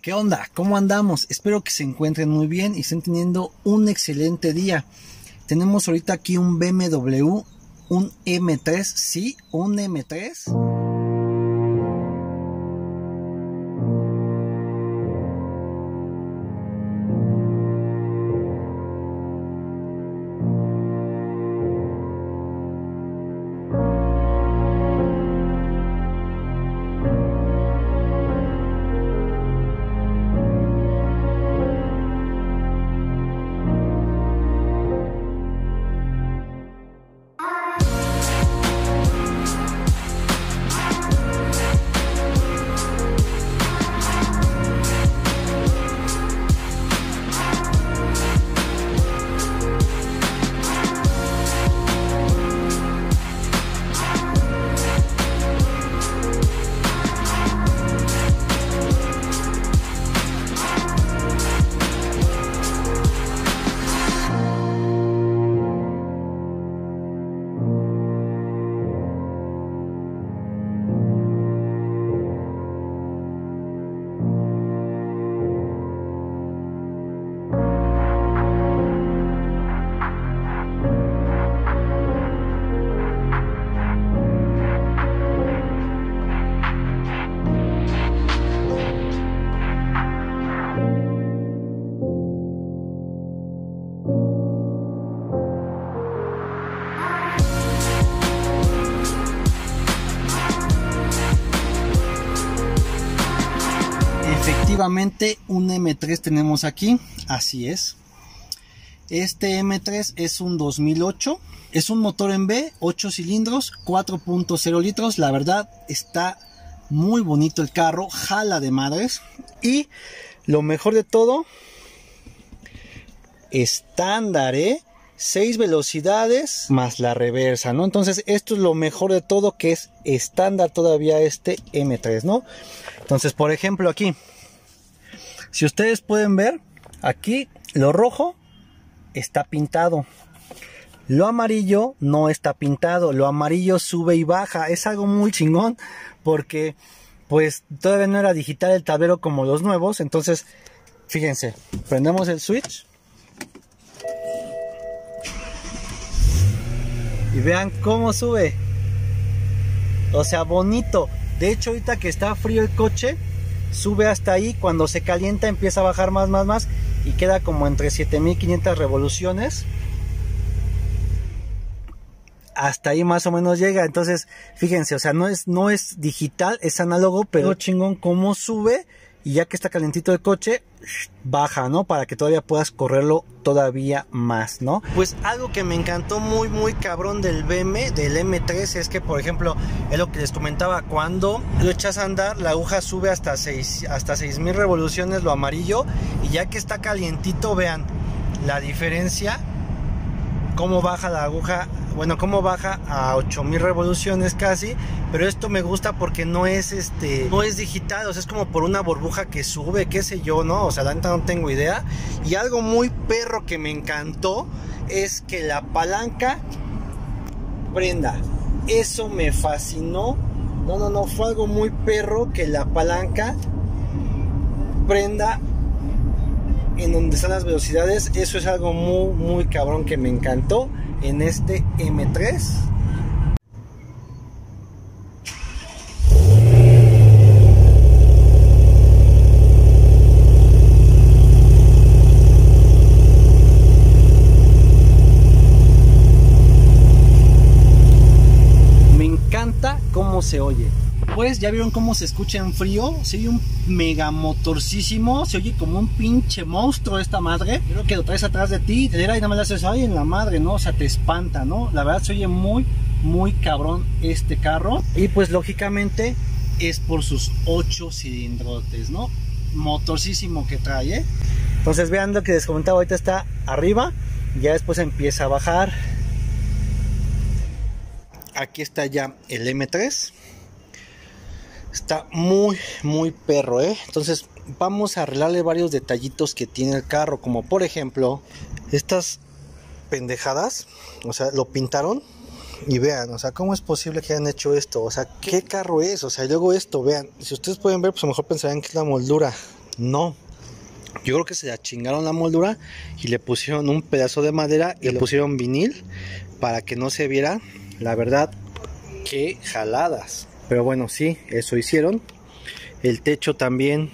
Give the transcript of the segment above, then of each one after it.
¿Qué onda? ¿Cómo andamos? Espero que se encuentren muy bien y estén teniendo un excelente día. Tenemos ahorita aquí un BMW, un M3, sí, un M3. Un M3 tenemos aquí, así es. Este M3 es un 2008, es un motor en B, 8 cilindros, 4.0 litros, la verdad está muy bonito el carro, jala de madres y lo mejor de todo, estándar, ¿eh? 6 velocidades más la reversa, ¿no? Entonces esto es lo mejor de todo que es estándar todavía este M3, ¿no? Entonces, por ejemplo, aquí si ustedes pueden ver, aquí lo rojo está pintado. Lo amarillo no está pintado, lo amarillo sube y baja. Es algo muy chingón porque pues todavía no era digital el tablero como los nuevos. Entonces, fíjense, prendemos el switch. Y vean cómo sube. O sea, bonito. De hecho, ahorita que está frío el coche, sube hasta ahí, cuando se calienta empieza a bajar más, más, más y queda como entre 7500 revoluciones. Hasta ahí más o menos llega, entonces fíjense, o sea, no es, no es digital, es análogo, pero chingón cómo sube y ya que está calentito el coche, baja, ¿no? Para que todavía puedas correrlo todavía más, ¿no? Pues algo que me encantó muy, muy cabrón del BM, del M3, es que, por ejemplo, es lo que les comentaba, cuando lo echas a andar, la aguja sube hasta 6 hasta 6000 revoluciones lo amarillo y ya que está calientito, vean la diferencia cómo baja la aguja, bueno, cómo baja a 8000 revoluciones casi, pero esto me gusta porque no es este, no es digital, o sea, es como por una burbuja que sube, qué sé yo, ¿no? O sea, la neta no tengo idea. Y algo muy perro que me encantó es que la palanca prenda. Eso me fascinó. No, no, no, fue algo muy perro que la palanca prenda en donde están las velocidades. Eso es algo muy, muy cabrón que me encantó en este M3. Me encanta cómo se oye pues ya vieron cómo se escucha en frío. Se oye un mega motorcísimo. Se oye como un pinche monstruo esta madre. Creo que lo traes atrás de ti. Te y nada más le haces ahí en la madre, ¿no? O sea, te espanta, ¿no? La verdad se oye muy, muy cabrón este carro. Y pues lógicamente es por sus 8 cilindrotes, ¿no? Motorcísimo que trae, ¿eh? Entonces vean lo que les comentaba, ahorita está arriba. Ya después empieza a bajar. Aquí está ya el M3 Está muy, muy perro, ¿eh? Entonces vamos a arreglarle varios detallitos que tiene el carro, como por ejemplo estas pendejadas, o sea, lo pintaron y vean, o sea, ¿cómo es posible que hayan hecho esto? O sea, ¿qué carro es? O sea, luego esto, vean, si ustedes pueden ver, pues a lo mejor pensarán que es la moldura. No. Yo creo que se la chingaron la moldura y le pusieron un pedazo de madera y le pusieron vinil para que no se viera. La verdad, que jaladas. Pero bueno, sí, eso hicieron. El techo también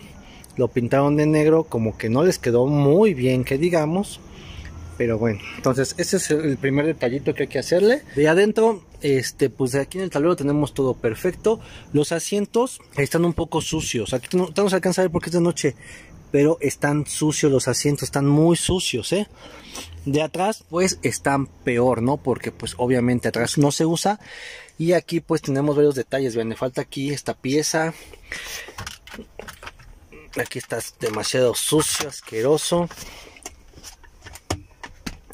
lo pintaron de negro, como que no les quedó muy bien, que digamos. Pero bueno, entonces ese es el primer detallito que hay que hacerle. De adentro, este, pues aquí en el tablero tenemos todo perfecto. Los asientos están un poco sucios. Aquí no, no se alcanza a ver porque es de noche. Pero están sucios los asientos, están muy sucios, ¿eh? De atrás, pues están peor, ¿no? Porque pues obviamente atrás no se usa. Y aquí pues tenemos varios detalles. Vean, me falta aquí esta pieza. Aquí está demasiado sucio, asqueroso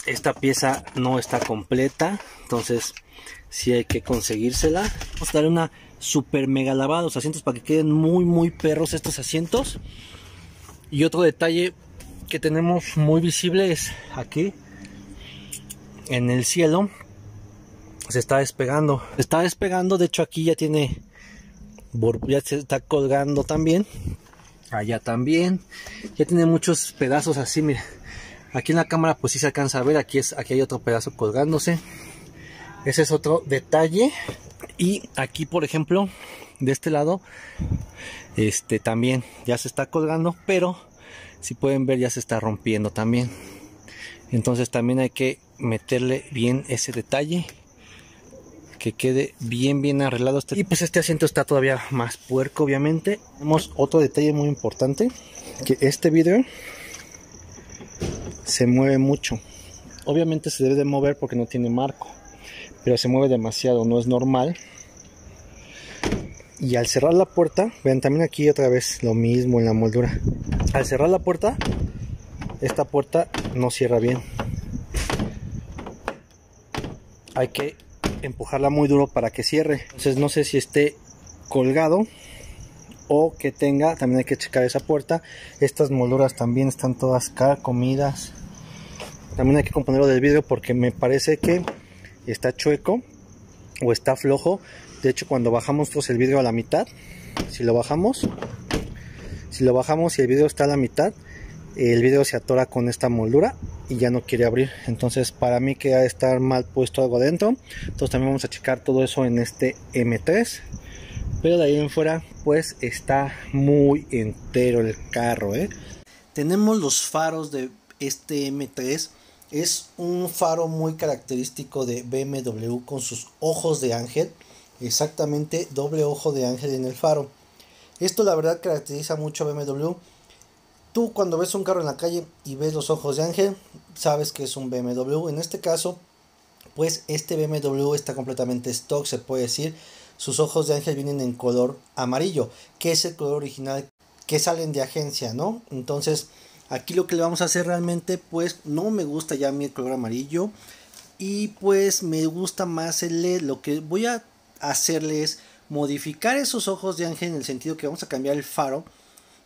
esta pieza no está completa entonces si hay que conseguírsela vamos a darle una super mega lavada a los asientos para que queden muy muy perros estos asientos y otro detalle que tenemos muy visible es aquí en el cielo se está despegando está despegando de hecho aquí ya tiene ya se está colgando también allá también ya tiene muchos pedazos así mira Aquí en la cámara pues sí se alcanza a ver, aquí, es, aquí hay otro pedazo colgándose. Ese es otro detalle. Y aquí por ejemplo, de este lado, este también ya se está colgando, pero si pueden ver ya se está rompiendo también. Entonces también hay que meterle bien ese detalle que quede bien bien arreglado este y pues este asiento está todavía más puerco obviamente tenemos otro detalle muy importante que este video se mueve mucho. Obviamente se debe de mover porque no tiene marco, pero se mueve demasiado, no es normal. Y al cerrar la puerta, vean también aquí otra vez lo mismo en la moldura. Al cerrar la puerta, esta puerta no cierra bien. Hay que empujarla muy duro para que cierre. Entonces no sé si esté colgado o que tenga, también hay que checar esa puerta. Estas molduras también están todas comidas también hay que componerlo del vidrio porque me parece que está chueco o está flojo. De hecho, cuando bajamos el vidrio a la mitad, si lo bajamos, si lo bajamos y el vidrio está a la mitad, el vidrio se atora con esta moldura y ya no quiere abrir. Entonces, para mí que estar mal puesto algo adentro. Entonces, también vamos a checar todo eso en este M3. Pero de ahí en fuera, pues está muy entero el carro. ¿eh? Tenemos los faros de este M3 es un faro muy característico de BMW con sus ojos de ángel. Exactamente doble ojo de ángel en el faro. Esto la verdad caracteriza mucho a BMW. Tú cuando ves un carro en la calle y ves los ojos de ángel, sabes que es un BMW. En este caso, pues este BMW está completamente stock, se puede decir. Sus ojos de ángel vienen en color amarillo, que es el color original que salen de agencia, ¿no? Entonces, Aquí lo que le vamos a hacer realmente, pues no me gusta ya a mí el color amarillo. Y pues me gusta más el LED. Lo que voy a hacerle es modificar esos ojos de ángel en el sentido que vamos a cambiar el faro.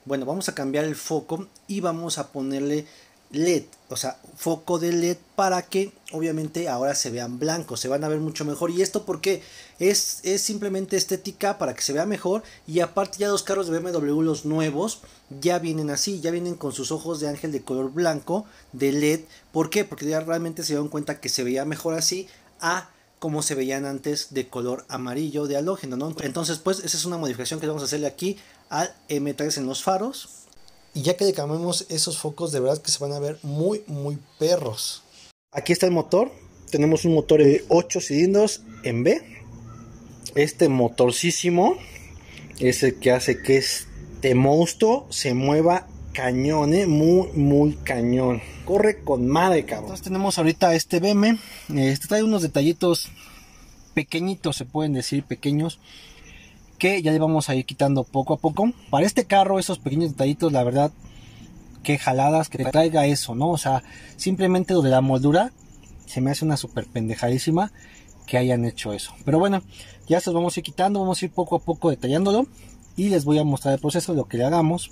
Bueno, vamos a cambiar el foco y vamos a ponerle LED, o sea, foco de LED para que obviamente ahora se vean blancos, se van a ver mucho mejor. Y esto porque es, es simplemente estética para que se vea mejor. Y aparte ya los carros de BMW, los nuevos, ya vienen así, ya vienen con sus ojos de ángel de color blanco, de LED. ¿Por qué? Porque ya realmente se dieron cuenta que se veía mejor así a como se veían antes de color amarillo de halógeno, ¿no? Entonces, pues esa es una modificación que vamos a hacerle aquí al M3 en los faros. Y ya que le cambiamos esos focos, de verdad que se van a ver muy, muy perros. Aquí está el motor. Tenemos un motor de 8 cilindros en B. Este motorcísimo es el que hace que este monstruo se mueva cañón, ¿eh? muy, muy cañón. Corre con madre, cabrón. Entonces tenemos ahorita este BM. Este trae unos detallitos pequeñitos, se pueden decir pequeños que ya le vamos a ir quitando poco a poco. Para este carro, esos pequeños detallitos, la verdad, que jaladas, que traiga eso, ¿no? O sea, simplemente lo de la moldura, se me hace una súper pendejadísima que hayan hecho eso. Pero bueno, ya se los vamos a ir quitando, vamos a ir poco a poco detallándolo y les voy a mostrar el proceso de lo que le hagamos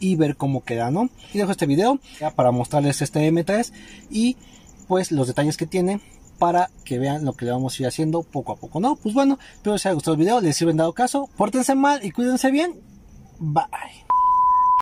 y ver cómo queda, ¿no? Y dejo este video ya para mostrarles este M3 y pues los detalles que tiene para que vean lo que le vamos a ir haciendo poco a poco, ¿no? Pues bueno, espero les haya gustado el video, les sirven dado caso, pórtense mal y cuídense bien. Bye.